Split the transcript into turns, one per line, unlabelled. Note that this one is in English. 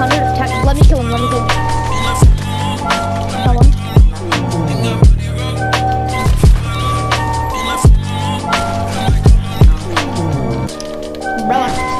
100 attacks. Let me kill him, let me kill him. Come on.